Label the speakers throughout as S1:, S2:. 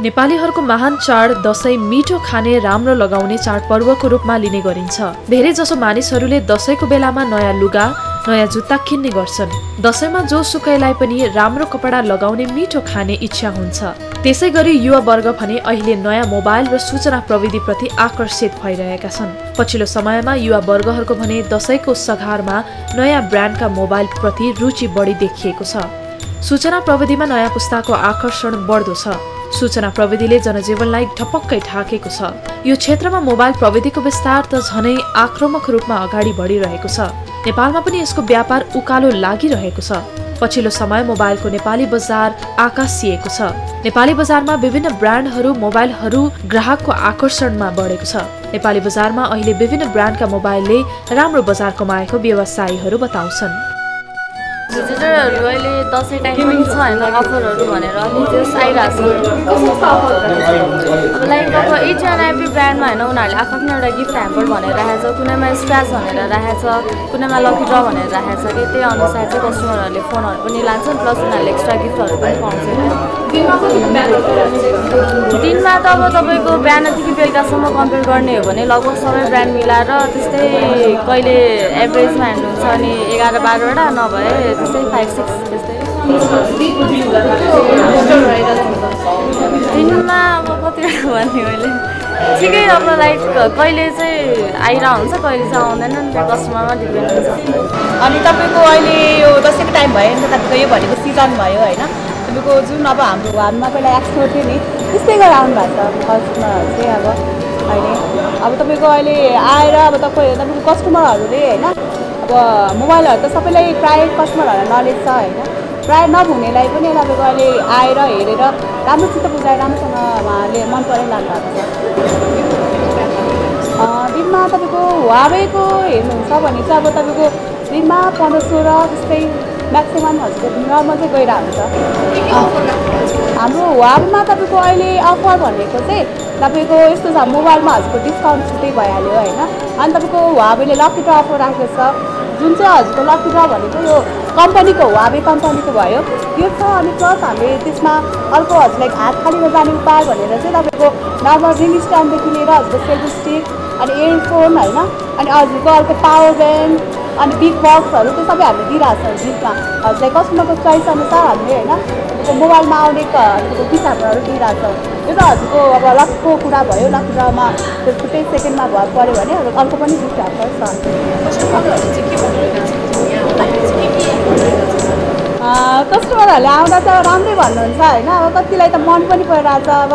S1: नेपालीहरूको महान चाड दसैँ मिठो खाने राम्रो लगाउने चाडपर्वको रूपमा लिने गरिन्छ। धेरै जसो मानिसहरूले दसैँको बेलामा नयाँ लुगा नयाँ जुत्ता किन्ने गर्छन्। दसैँमा जो सुकैलाई पनि राम्रो कपडा लगाउने मिठो खाने इच्छा हुन्छ। त्यसै गरी युवा वर्ग भने अहिले नयाँ मोबाइल र सूचना प्रविधिप्रति आकर्षित भइरहेका छन्। पछिल्लो समयमा युवा वर्गहरूको भने दसैँको सघारमा नयाँ ब्रान्डका मोबाइल प्रति रुचि बढी देखिएको छ। सूचना प्रविधिमा नयाँ पुस्ताको आकर्षण बढ्दो छ। सूचना प्रविधिले जनजीवनलाई ढपक्कै ढाकेको छ। यो क्षेत्रमा मोबाइल प्रविधिको विस्तार त झनै आक्रामक रूपमा अगाडि बढिरहेको छ। नेपालमा पनि यसको व्यापार उकालो लागिरहेको छ। पछिल्लो समय मोबाइलको नेपाली बजार आकाशिएको छ। नेपाली बजारमा विभिन्न ब्रान्डहरू मोबाइलहरू ग्राहकको आकर्षणमा बढेको छ। नेपाली बजारमा अहिले विभिन्न ब्रान्डका मोबाइलले राम्रो बजार कमाएको व्यवसायीहरू बताउँछन्।
S2: भिजिटरहरू अहिले दसैँ टाइम पनि छ होइन अफरहरू भनेर अनि त्यो आइरहेको छ। अब लाइक अब इच एन्ड एभ्री ब्रान्डमा होइन उनीहरूले आफ्नो एउटा गिफ्ट ह्याम्पर भनेर राखेको छ कुनैमा स्क्राच भनेर राखेको छ कुनैमा लकी ड्र भनेर राखेको छ कि त्यही अनुसार चाहिँ कस्टमरहरूले फोनहरू पनि लान्छन् प्लस उनीहरूले एक्स्ट्रा गिफ्टहरू पनि पाउँछ दिनमा त अब तपाईँको बिहानदेखि बेलुकासम्म कम्पेयर गर्ने हो भने लगभग सबै ब्रान्ड मिलाएर त्यस्तै कहिले एभरेजमा हेर्नुहुन्छ अनि एघार बाह्रवटा नभए त्यस्तै फाइभ सिक्स त्यस्तै दिनमा अब कतिवटा भन्ने मैले ठिकै अब लाइक कहिले चाहिँ आइरह हुन्छ कहिले चाहिँ आउँदैन नि त्यो कस्टमरमा डिपेन्ड हुन्छ।
S3: अनि तपाईँको अहिले यो दसैँको टाइम भयो नि त तपाईँको यो भनेको सिजन भयो होइन। तपाईँको जुन अब हाम्रो हातमा पहिला एक्सपोर्ट थियो नि त्यस्तै गरेर आउनु भएको छ। फर्स्टमा चाहिँ अब अहिले। अब तपाईँको अहिले आएर अब तपाईँ तपाईँको कस्टमरहरूले होइन अब मोबाइलहरू त सबैलाई प्रायः कस्टमरहरूलाई नलेज छ होइन। प्रायः नहुनेलाई पनि तपाईँको अहिले आएर हेरेर राम्रोसित बुझाएर राम्रोसँग उहाँले मन पराइरहनु भएको छ। दिनमा तपाईँको हुवावेको हेर्नुहुन्छ भने चाहिँ अब तपाईँको दिनमा पन्ध्र सोह्र त्यस्तै म्याक्सिमम् हजुरको नर्मल चाहिँ गइरहेको हुन्छ हाम्रो हुवावेमा तपाईँको अहिले अफर भनेको चाहिँ तपाईँको यस्तो छ मोबाइलमा हजुरको डिस्काउन्ट छुट्टै भइहाल्यो होइन। अनि तपाईँको हुवावेले लकी ड्र अफर राखेको छ जुन चाहिँ हजुरको लकी ड्र भनेको यो कम्पनीको हुवावे कम्पनीको भयो। यो छ अनि प्लस हामीले त्यसमा अर्को हजुरलाई हात खालीमा जाने उपाय भनेर चाहिँ तपाईँको नर्मल रिङ स्ट्यान्डदेखि लिएर हजुरको सेल्फी स्टिक अनि इयरफोन होइन? अनि हजुरको अर्को पावर ब्याङ्क अनि बिग बक्सहरू त्यो सबै हामीले दिइरहेको छ गिफ्टमा हजुरलाई कस्टमरको चोइस अनुसार हामीले होइन मोबाइलमा आउने किताबहरू दिइरहेको छ। यो त हजुरको अब लकको कुरा भयो लक ड्रमा त्यसको त्यही सेकेन्डमा भयो पऱ्यो भने अर्को पनि छ कस्टमरहरूले आउँदा चाहिँ राम्रै भन्नुहुन्छ होइन। अब कतिलाई त मन पनि परिरहेछ। अब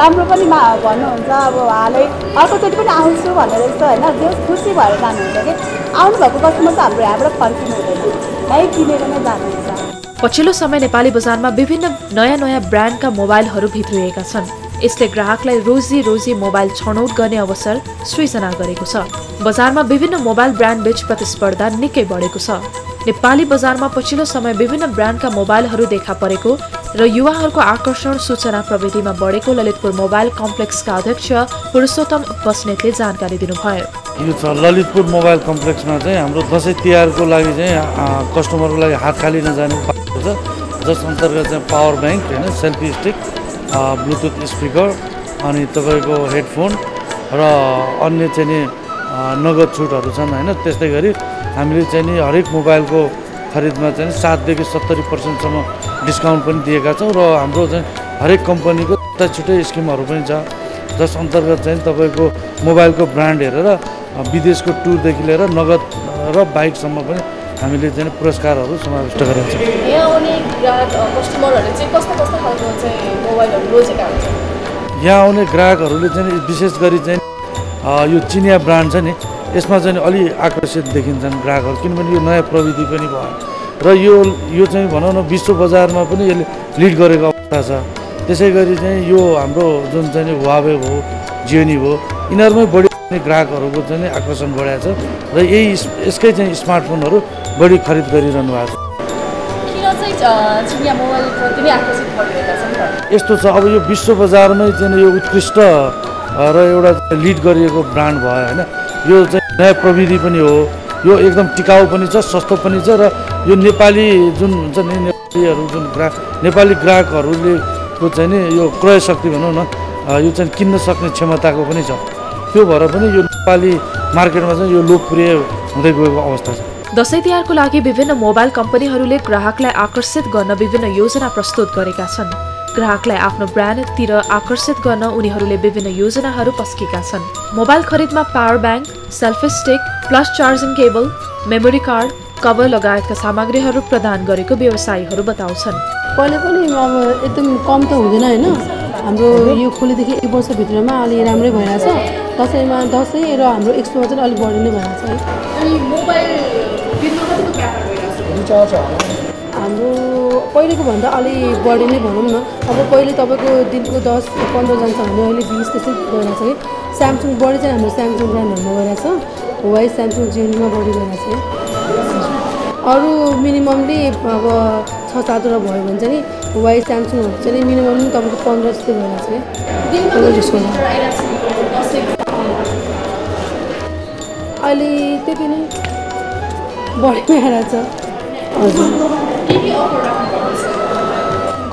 S3: राम्रो पनि मा भन्नुहुन्छ। अब हालै अर्कोचोटि पनि आउँछु भनेर यस्तो होइन। जो खुसी भएर जानुहुन्छ कि। आउनुभएको कस्टमर चाहिँ हाम्रो यहाँबाट फर्किनु हुँदैन। है किनेर नै जानुहुन्छ।
S1: पछिल्लो समय नेपाली बजारमा विभिन्न नयाँ नयाँ ब्रान्डका मोबाइलहरू भित्रिएका छन्। यसले ग्राहकलाई रोजी रोजी मोबाइल छनौट गर्ने अवसर सृजना गरेको छ। बजारमा विभिन्न मोबाइल ब्रान्ड बीच प्रतिस्पर्धा निकै बढेको छ। नेपाली बजारमा पछिल्लो समय विभिन्न ब्रान्डका मोबाइलहरू देखा परेको र युवाहरूको आकर्षण सूचना प्रविधिमा बढेको ललितपुर मोबाइल कम्प्लेक्सका अध्यक्ष पुरुषोत्तम बस्नेतले जानकारी दिनुभयो।
S4: यो ललितपुर मोबाइल कम्प्लेक्समा चाहिँ हाम्रो दसैँ तिहारको लागि चाहिँ कस्टमरको लागि हात खाली नजाने जस अन्तर्गत चाहिँ पावर ब्याङ्क होइन सेल्फी स्टिक ब्लुटुथ स्पिकर अनि तपाईँको हेडफोन र अन्य चाहिँ नि नगद छुटहरू छन् होइन। त्यस्तै गरी हामीले चाहिँ नि हरेक मोबाइलको खरिदमा चाहिँ सातदेखि सत्तरी पर्सेन्टसम्म डिस्काउन्ट पनि दिएका छौँ र हाम्रो चाहिँ हरेक कम्पनीको छुट्टै छुट्टै स्किमहरू पनि छ। जस अन्तर्गत चाहिँ तपाईँको मोबाइलको ब्रान्ड हेरेर विदेशको टुरदेखि लिएर नगद र बाइकसम्म पनि हामीले चाहिँ पुरस्कारहरू समाविष्ट गरेका छौँ।
S5: यहाँ आउने ग्राहक कस्टमरहरूले चाहिँ कस्ता कस्ता खालको चाहिँ मोबाइलहरू रोजेका हुन्छन्
S4: यहाँ आउने ग्राहकहरूले चाहिँ विशेष गरी चाहिँ यो चिनिया ब्रान्ड छ नि यसमा चाहिँ अलि आकर्षित देखिन्छन् ग्राहकहरू। किनभने यो नयाँ प्रविधि पनि भयो। र यो यो चाहिँ भनौँ न विश्व बजारमा पनि यसले लिड गरेको अवस्था छ। त्यसै गरी चाहिँ यो हाम्रो जुन चाहिँ हुवावे हो जियोनी हो यिनीहरूमै बढी ग्राहकहरूको चाहिँ आकर्षण बढाएको छ र यही यसकै चाहिँ स्मार्टफोनहरू बढी खरिद गरिरहनु भएको छ। यस्तो छ अब यो विश्व बजारमै चाहिँ यो उत्कृष्ट र एउटा लिड गरिएको ब्रान्ड भयो होइन? यो चाहिँ नयाँ प्रविधि पनि हो। यो एकदम टिकाउ पनि छ सस्तो पनि छ र यो नेपाली जुन हुन्छ नि नेपालीहरू जुन ग्राहक नेपाली ग्राहकहरूले को चाहिँ नि यो क्रय शक्ति भनौँ न यो चाहिँ किन्न सक्ने क्षमताको पनि छ। त्यो भएर पनि यो नेपाली मार्केटमा चाहिँ यो लोकप्रिय हुँदै गएको अवस्था छ।
S1: दसैँ तिहारको लागि विभिन्न मोबाइल कम्पनीहरूले ग्राहकलाई आकर्षित गर्न विभिन्न योजना प्रस्तुत गरेका छन्। ग्राहकलाई आफ्नो ब्रान्डतिर आकर्षित गर्न उनीहरूले विभिन्न योजनाहरू पस्केका छन्। मोबाइल खरिदमा power bank selfie stick plus charging cable memory card cover लगायतका सामग्रीहरू प्रदान गरेको व्यवसायीहरू बताउँछन्।
S6: पहिले पनि अब एकदम कम त हुँदैन होइन। हाम्रो यो खोलेदेखि एक वर्षभित्रमा अलि राम्रै भइरहेछ। दसैँमा दसैँ र हाम्रो एक्सपोमा चाहिँ अलिक बढी नै भइरहेछ है।
S5: अनि मोबाइल
S6: हाम्रो पहिलेको भन्दा अलि बढी नै भनौँ न। अब पहिले तपाईँको दिनको दस पन्ध्रजना छ भने अहिले बिस त्यस्तै गइरहेछ है। स्यामसङ बढी चाहिँ हाम्रो स्यामसङ ब्रान्डहरूमा गइरहेछ वाइ स्यामसङ जेनीमा बढी गइरहेछ है। अरू मिनिममली अब छ सातवटा भयो भने चाहिँ नि वाइ स्यामसङहरू चाहिँ मिनिमम तपाईँको पन्ध्र जस्तै भइरहेछ है।
S5: छ?
S6: अहिले त्यति नै बढी नै आइरहेछ हजुर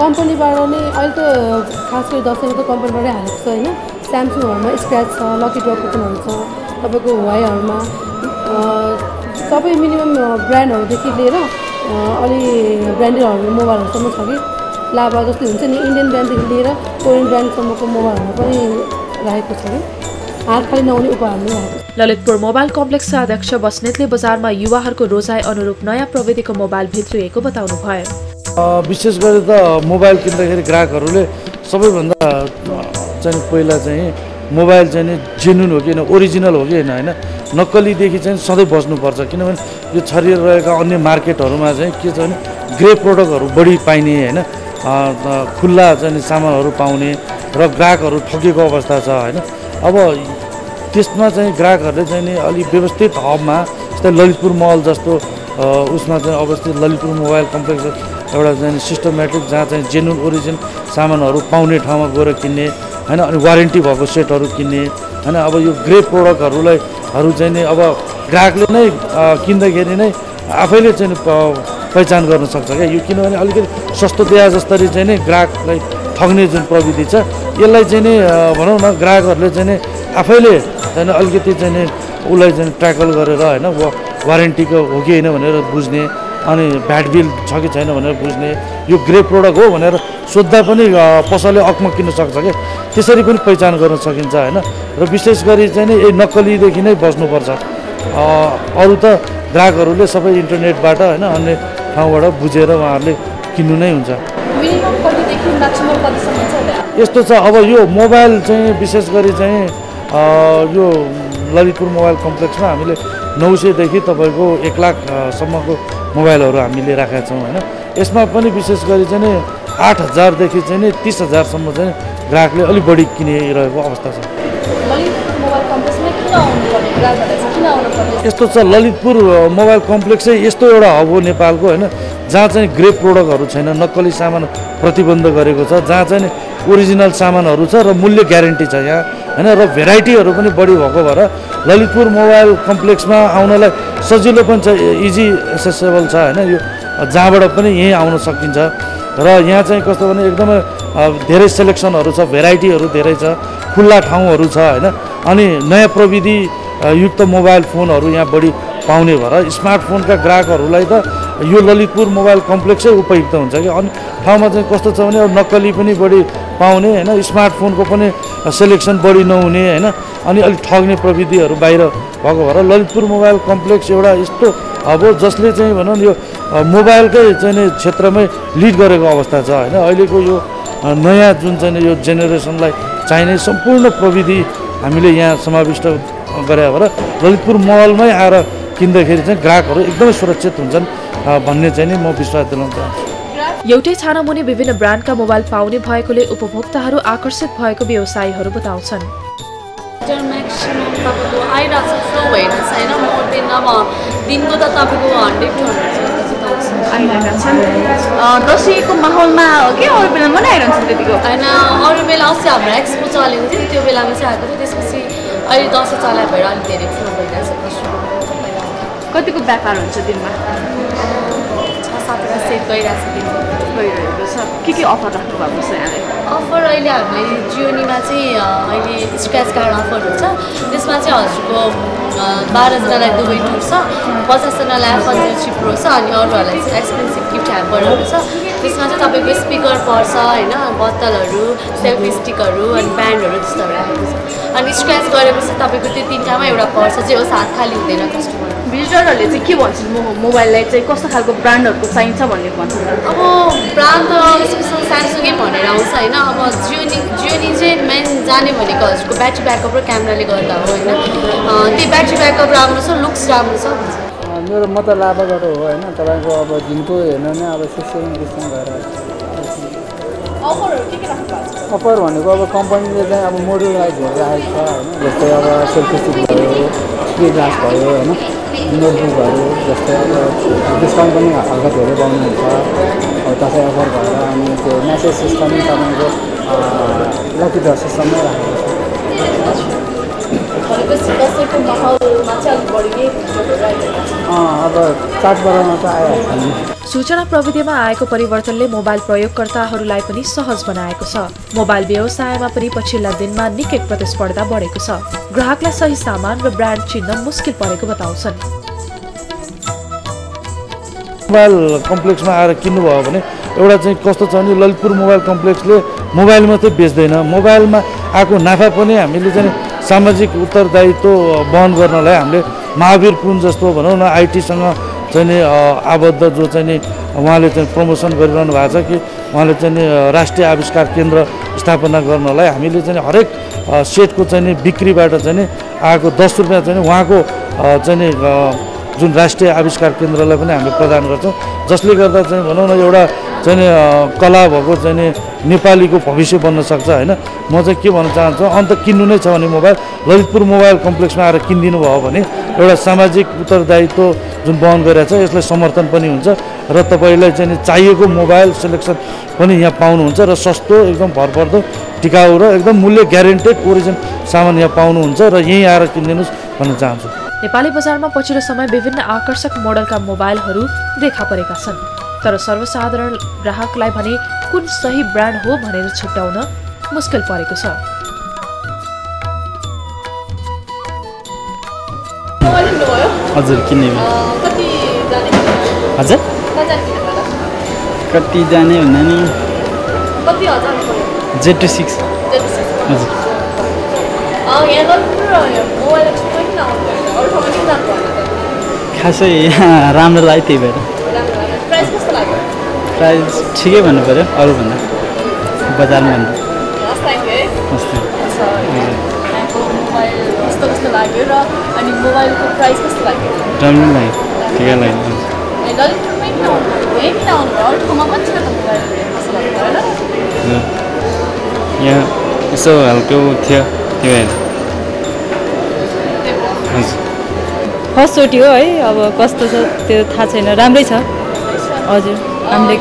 S6: कम्पनीबाट नै अहिले त खास गरी दसैँमा त कम्पनीबाटै हालेको छ होइन। स्यामसङहरूमा स्क्र्याच छ लकी ड्र कुपनहरू छ तपाईँको वाइहरूमा सबै मिनिमम ब्रान्डहरूदेखि लिएर अलि ब्रान्डेडहरू मोबाइलहरूसम्म छ कि। लाभा जस्तो हुन्छ नि इन्डियन ब्रान्डदेखि लिएर कोरियन ब्रान्डसम्मको मोबाइलहरू पनि राखेको छ कि। हात खालि नहुने उपहारहरू नै राखेको
S1: ललितपुर मोबाइल कम्प्लेक्सका अध्यक्ष बस्नेतले बजारमा युवाहरूको रोजाइ अनुरूप नयाँ प्रविधिको मोबाइल भित्रिएको बताउनु भयो
S4: अ, विशेष गरी त मोबाइल किन्दाखेरि ग्राहकहरूले सबैभन्दा चाहिँ पहिला चाहिँ मोबाइल चाहिँ नि जेन्युन हो कि होइन ओरिजिनल हो कि होइन होइन नक्कलीदेखि चाहिँ सधैँ बस्नुपर्छ। किनभने यो छरिएर रहेका अन्य मार्केटहरूमा चाहिँ के छ भने ग्रे प्रोडक्टहरू बढी पाइने होइन खुल्ला चाहिँ सामानहरू पाउने र ग्राहकहरू ठगेको अवस्था छ होइन। अब त्यसमा चाहिँ ग्राहकहरूले चाहिँ नि अलिक व्यवस्थित हबमा जस्तै ललितपुर मल जस्तो उसमा चाहिँ अवस्थित ललितपुर मोबाइल कम्प्लेक्स एउटा चाहिँ सिस्टमेटिक जहाँ चाहिँ जेन्युन ओरिजिन सामानहरू पाउने ठाउँमा गएर किन्ने होइन अनि वारेन्टी भएको सेटहरू किन्ने होइन अब यो ग्रे प्रोडक्टहरूलाई हरू चाहिँ नि अब ग्राहकले नै किन्दाखेरि नै आफैले चाहिँ पहिचान गर्न सक्छ क्या। यो किनभने अलिकति सस्तो दिए जस्तरी चाहिँ नि ग्राहकलाई ठग्ने जुन प्रविधि छ यसलाई चाहिँ नि भनौँ न ग्राहकहरूले चाहिँ नि आफैले चाहिँ अलिकति चाहिँ उसलाई चाहिँ ट्याकल गरेर होइन वारेन्टीको हो कि होइन भनेर बुझ्ने अनि भ्याट बिल छ कि छैन भनेर बुझ्ने यो ग्रे प्रोडक्ट हो भनेर सोद्धा पनि पसलले अकमा किन्न सक्छ क्या त्यसरी पनि पहिचान गर्न सकिन्छ होइन? र विशेष गरी चाहिँ नि यही नक्कलीदेखि नै बस्नुपर्छ। अरू त ग्राहकहरूले सबै इन्टरनेटबाट होइन अन्य ठाउँबाट बुझेर उहाँहरूले किन्नु नै हुन्छ। यस्तो छ अब यो मोबाइल चाहिँ विशेष गरी चाहिँ यो ललितपुर मोबाइल कम्प्लेक्समा हामीले नौ सयदेखि तपाईँको एक लाखसम्मको मोबाइलहरू हामीले राखेका छौँ होइन? यसमा पनि विशेष गरी चाहिँ नि आठ हजारदेखि चाहिँ नि तिस हजारसम्म चाहिँ ग्राहकले अलिक बढी किनिरहेको अवस्था छ। यस्तो छ ललितपुर मोबाइल कम्प्लेक्स यस्तो एउटा हब हो नेपालको होइन? जहाँ चाहिँ ग्रे प्रोडक्टहरू छैन नक्कली सामान प्रतिबन्ध गरेको छ जहाँ चाहिँ ओरिजिनल सामानहरू छ र मूल्य ग्यारेन्टी छ यहाँ होइन? र भेराइटीहरू पनि बढी भएको भएर ललितपुर मोबाइल कम्प्लेक्समा आउनलाई सजिलो पनि छ इजी एसेसेबल छ होइन? यो जहाँबाट पनि यहीँ आउन सकिन्छ। र यहाँ चाहिँ कस्तो भने एकदमै धेरै सेलेक्सनहरू छ भेराइटीहरू धेरै छ खुल्ला ठाउँहरू छ होइन? अनि नयाँ प्रविधि युक्त मोबाइल फोनहरू यहाँ बढी पाउने भएर स्मार्टफोनका ग्राहकहरूलाई त यो ललितपुर मोबाइल कम्प्लेक्सै उपयुक्त हुन्छ कि? अनि ठाउँमा चाहिँ कस्तो छ भने नक्कली पनि बढी पाउने होइन? स्मार्टफोनको पनि सेलेक्सन बढी नहुने होइन? अनि अलिक ठग्ने प्रविधिहरू बाहिर भएको भएर ललितपुर मोबाइल कम्प्लेक्स एउटा यस्तो अब जसले चाहिँ भनौँ यो मोबाइलकै चाहिँ क्षेत्रमै लिड गरेको अवस्था छ होइन? अहिलेको यो नयाँ जुन चाहिँ यो जेनेरेसनलाई चाहिने सम्पूर्ण प्रविधि हामीले यहाँ समाविष्ट गरे भएर ललितपुर मलमै आएर किन्दाखेरि चाहिँ ग्राहकहरू एकदमै सुरक्षित हुन्छन्। भन्ने चाहिँ नि म विश्वास दिलाउन चाहन्छु।
S1: एउटै छानामुनि विभिन्न ब्रान्डका मोबाइल पाउने भएकोले उपभोक्ताहरू आकर्षित भएको व्यवसायीहरू बताउँछन्।
S2: दिनको त तपाईँको हन्ड्रेड
S3: छन्। दसैँको माहौलमा हो कि अरू बेला पनि आइरहन्छ त्यतिको?
S2: होइन अरू बेला अस्ति हाम्रो एक्सपो चलेको थियो त्यो बेलामा चाहिँ आएको थियो त्यसपछि अहिले दसैँ चलाइ भएर अलिक धेरै फ्लो भइरहेको छ
S3: कतिको व्यापार हुन्छ दिनमा?
S2: छ सातवटा सेट गइरहेको छ दिनको
S5: भइरहेको छ। के के अफर राख्नु भएको छ यहाँले
S2: अफर अहिले हामीले जियोनीमा चाहिँ अहिले स्क्र्याच कार्ड अफर हुन्छ। त्यसमा चाहिँ हजुरको बाह्रजनालाई दुबई टुर छ पचासजनालाई एफ वान जिरो प्रो छ अनि अरूहरूलाई चाहिँ एक्सपेन्सिभ गिफ्ट ह्याम्परहरू छ। त्यसमा चाहिँ तपाईँको स्पिकर पर्छ होइन? बोतलहरू सेल्फी स्टिकहरू अनि ब्यान्डहरू त्यस्तोहरू राखेको छ। अनि स्क्र्याच गरेपछि तपाईँको त्यो तिनवटामा एउटा पर्छ जे होस् हात खाली हुँदैन कस्टमर
S5: भिजिटरहरूले चाहिँ के भन्छन्? मो मोबाइललाई चाहिँ कस्तो खालको ब्रान्डहरूको चाहिन्छ भन्ने भन्छन्?
S2: अब ब्रान्ड त स्पेसल स्यामसङै भनेर आउँछ होइन? अब जियोनी जियोनी चाहिँ मेन जाने भनेको हजुरको ब्याट्री ब्याकअप र क्यामेराले गर्दा हो होइन? अँ, त्यो ब्याट्री ब्याकअप राम्रो छ लुक्स राम्रो छ भन्छ
S7: मेरो म त लाभाबाट हो होइन? तपाईँको अब झिनको हेर्नु नै अब सिक्स सेभेन डिस्काउन्ट भएर
S5: छ।
S7: अफर भनेको अब कम्पनीले चाहिँ अब मोडललाई हेरेर आएको छ होइन? जस्तै अब सेल्फी स्टिक भयो स्क्रिन ग्लास भयो होइन? नोटबुकहरू जस्तै अब डिस्काउन्ट पनि हल्का धेरै पाउनुहुन्छ। अब दसैँ अफर भएर अनि त्यो म्यासेज सिस्टम तपाईँको लकी ड्र सिस्टम नै राखेको अब चाडपर्वमा त आइहाल्छ
S1: सूचना प्रविधिमा आएको परिवर्तनले मोबाइल प्रयोगकर्ताहरूलाई पनि सहज बनाएको छ। मोबाइल व्यवसायमा पनि पछिल्ला दिनमा निकै प्रतिस्पर्धा बढेको छ। ग्राहकलाई सही सामान र ब्रान्ड चिन्न मुस्किल परेको बताउँछन्।
S4: मोबाइल कम्प्लेक्समा आएर किन्नुभयो भने एउटा चाहिँ कस्तो छ भने ललितपुर मोबाइल कम्प्लेक्सले मोबाइल मात्रै बेच्दैन। मोबाइलमा आएको नाफा पनि हामीले चाहिँ सामाजिक उत्तरदायित्व वहन गर्नलाई हामीले महावीर पुन जस्तो भनौँ न आइटीसँग चाहिँ नि आबद्ध जो चाहिँ नि उहाँले चाहिँ प्रमोसन गरिरहनु भएको छ कि उहाँले चाहिँ नि राष्ट्रिय आविष्कार केन्द्र स्थापना गर्नलाई हामीले चाहिँ हरेक सेटको चाहिँ नि बिक्रीबाट चाहिँ नि आएको दस रुपियाँ चाहिँ उहाँको चाहिँ नि जुन राष्ट्रिय आविष्कार केन्द्रलाई पनि हामीले प्रदान गर्छौँ। जसले गर्दा चाहिँ भनौँ न एउटा चाहिँ नि कला भएको चाहिँ नि नेपालीको भविष्य बन्न सक्छ होइन? म चाहिँ के भन्न चाहन्छु अन्त किन्नु नै छ भने मोबाइल। ललितपुर मोबाइल कम्प्लेक्समा आएर किनिदिनु भयो भने एउटा सामाजिक उत्तरदायित्व जुन वहन गरिरहेको छ यसलाई समर्थन पनि हुन्छ र तपाईँलाई चाहिँ चाहिएको मोबाइल सेलेक्सन पनि यहाँ पाउनुहुन्छ र सस्तो एकदम भरपर्दो टिकाउ र एकदम मूल्य ग्यारेन्टेड ओरिजिन सामान यहाँ पाउनुहुन्छ र यहीँ आएर किनिदिनुहोस् भन्न चाहन्छु।
S1: नेपाली बजारमा पछिल्लो समय विभिन्न आकर्षक मोडलका मोबाइलहरू देखा परेका छन्। तर सर्वसाधारण ग्राहकलाई भने कुन सही ब्रान्ड हो भनेर छुट्याउन मुस्किल परेको छ।
S8: हजुर किन्ने
S5: अँ, कति जाने
S8: हजुर?
S5: कति जाने
S8: भन्दा? नि?
S5: कति हजार पऱ्यो
S8: जेड टू सिक्स। हजुर। खासै यहाँ राम्रो लाग्यो त्यही भएर।
S5: प्राइस
S8: ठिकै भन्नु पऱ्यो अरूभन्दा बजारमा हजुर।
S5: यहाँ
S8: यसो हल्को थियो त्यो भएर। हजुर।
S9: फर्स्टचोटि हो है अब कस्तो छ त्यो थाहा छैन राम्रै छ। हजुर हामीले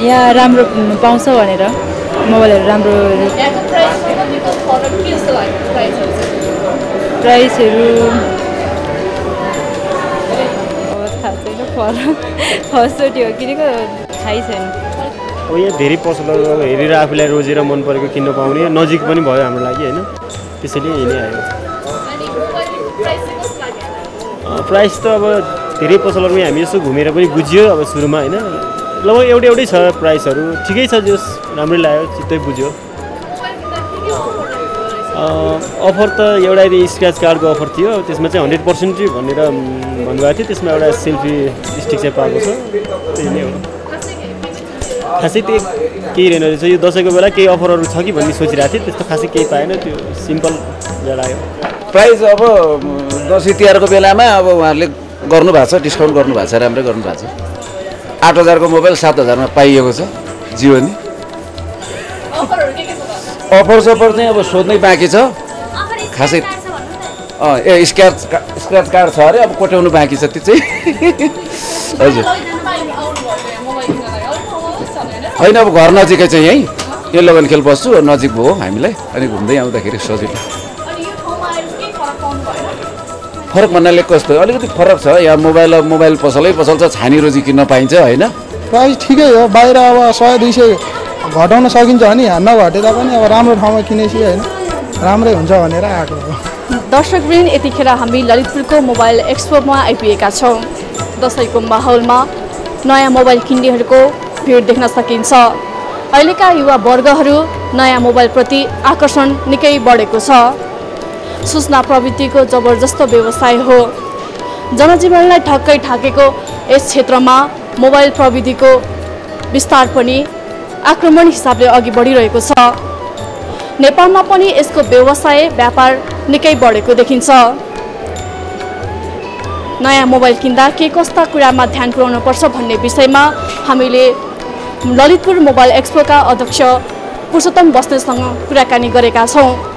S5: यहीँ
S9: राम्रो पाउँछ भनेर मोबाइलहरू
S5: लाग्यो प्राइसहरू
S9: थाहा छैन फरक फर्स्टचोटि हो किनेको थाहै छैन।
S10: धेरै अब हेरेर आफूलाई रोजेर मन परेको किन्न पाउने नजिक पनि भयो हाम्रो लागि होइन? त्यसैले यही नै आयो
S5: प्राइस
S10: त अब धेरै पसलहरूमै हामी यसो घुमेर पनि बुझ्यो अब सुरुमा होइन? लगभग एउटै एउटै छ प्राइसहरू। ठिकै छ जस राम्रै लाग्यो चित्तै बुझ्यो।
S5: अफर
S10: त एउटा यदि स्क्र्याच कार्डको अफर थियो त्यसमा चाहिँ हन्ड्रेड पर्सेन्ट भनेर भन्नुभएको थियो त्यसमा एउटा सेल्फी स्टिक चाहिँ पाएको छ। त्यही नै हो। खासै त्यही केही रहेन रहेछ। यो दसैँको बेला केही अफरहरू छ कि भन्ने सोचिरहेको थिएँ। त्यस्तो खासै केही पाएन। त्यो सिम्पल जडायो।
S11: प्राइस अब दसैँ तिहारको बेलामा अब उहाँहरूले गर्नुभएको छ डिस्काउन्ट गर्नुभएको छ राम्रै गर्नुभएको छ। आठ हजारको मोबाइल सात हजारमा पाइएको छ जियो नि
S5: अफरहरू के के छ त
S11: अफर सफर चाहिँ अब सोध्नै बाँकी छ। खासै ए स्क्र्याच स्क्र्याच कार्ड छ अरे अब कोट्याउनु बाँकी छ त्यो चाहिँ। हजुर।
S5: होइन
S11: अब घर नजिकै चाहिँ यहीँ यो लगन खेल बस्छु नजिक भयो हामीलाई अनि घुम्दै आउँदाखेरि सजिलो।
S5: फरक पाउनु भएन?
S11: फरक भन्नाले कस्तो? अलिकति फरक छ यहाँ मोबाइल अब मोबाइल पसलै पसल छ छानी रोजी किन्न पाइन्छ होइन?
S12: प्राइस ठिकै हो बाहिर अब सय दुई सय घटाउन सकिन्छ भने नघटेर पनि अब राम्रो ठाउँमा किनेपछि होइन राम्रै हुन्छ भनेर आएको हो।
S13: दर्शकवृन्द यतिखेर हामी ललितपुरको मोबाइल एक्सपोमा आइपुगेका छौँ। दसैँको माहौलमा नयाँ मोबाइल किन्नेहरूको भिड देख्न सकिन्छ। अहिलेका युवा वर्गहरू नयाँ मोबाइलप्रति आकर्षण निकै बढेको छ। सूचना प्रविधिको जबरजस्त व्यवसाय हो। जनजीवनलाई ठक्कै ठाकेको यस क्षेत्रमा मोबाइल प्रविधिको विस्तार पनि आक्रमण हिसाबले अघि बढिरहेको छ। नेपालमा पनि यसको व्यवसाय व्यापार निकै बढेको देखिन्छ। नयाँ मोबाइल किन्दा के कस्ता कुरामा ध्यान पुर्याउनुपर्छ भन्ने विषयमा हामीले ललितपुर मोबाइल एक्सपोका अध्यक्ष पुरुषोत्तम बस्नेतसँग कुराकानी गरेका छौँ।